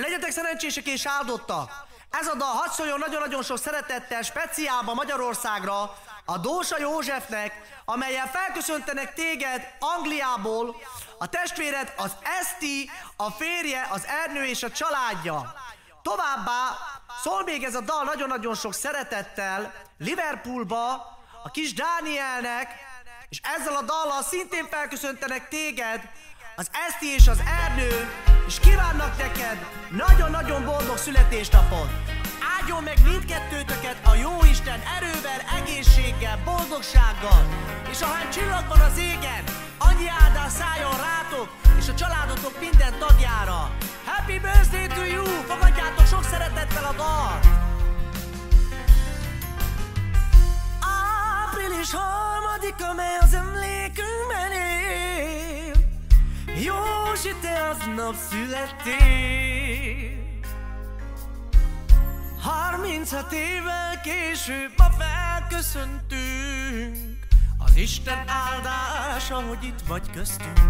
Legyetek szerencsések és áldottak! Ez a dal hadd nagyon-nagyon sok szeretettel speciálba Magyarországra, a Dósa Józsefnek, amelyen felköszöntenek téged Angliából, a testvéred az Eszti, a férje, az Ernő és a családja. Továbbá szól még ez a dal nagyon-nagyon sok szeretettel Liverpoolba, a kis Dánielnek, és ezzel a dallal szintén felköszöntenek téged az Eszti és az Ernő, és kívánnak neked nagyon-nagyon boldog születésnapot! Áldjon meg mindkettőtöket a Jóisten erővel, egészséggel, boldogsággal, és ahány csillag van az égen, annyi áldás szálljon rátok, és a családotok minden tagjára. Happy birthday to you! Fogadjátok te aznap születtél 36 évvel később ma felköszöntünk. Az Isten áldása, hogy itt vagy köztünk.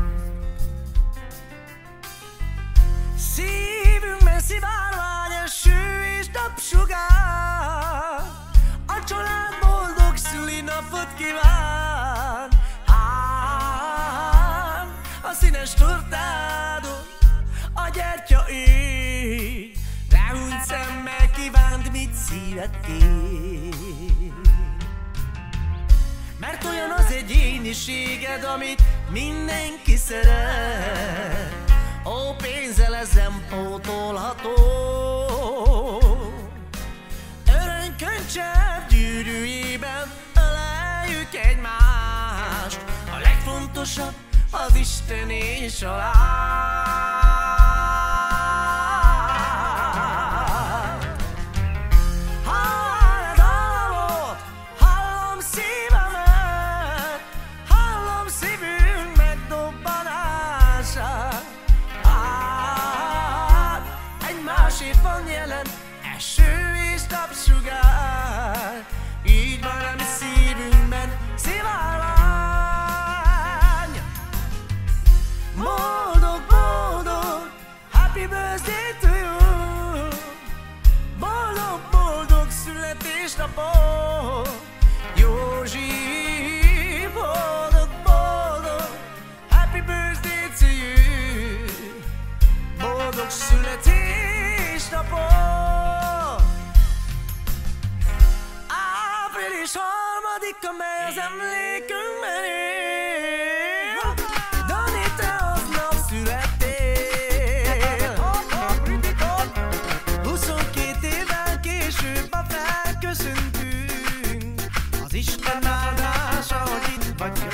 Szívünkben szivárvány eső és napsugár. A család boldog szülinapot kíván. Ám a színes tortádon szíved Mert olyan az egyéniséged, amit mindenki szeret. Ó, pénzzel ezen pótolható. Örönköncsebb gyűrűjében öleljük egymást. A legfontosabb az Isten és a láng van jelen eső és napsugár. Így van a mi szívünkben szivárvány. Boldog, boldog, happy birthday to you. Boldog, boldog születésnapot Ish kanana shawli vakya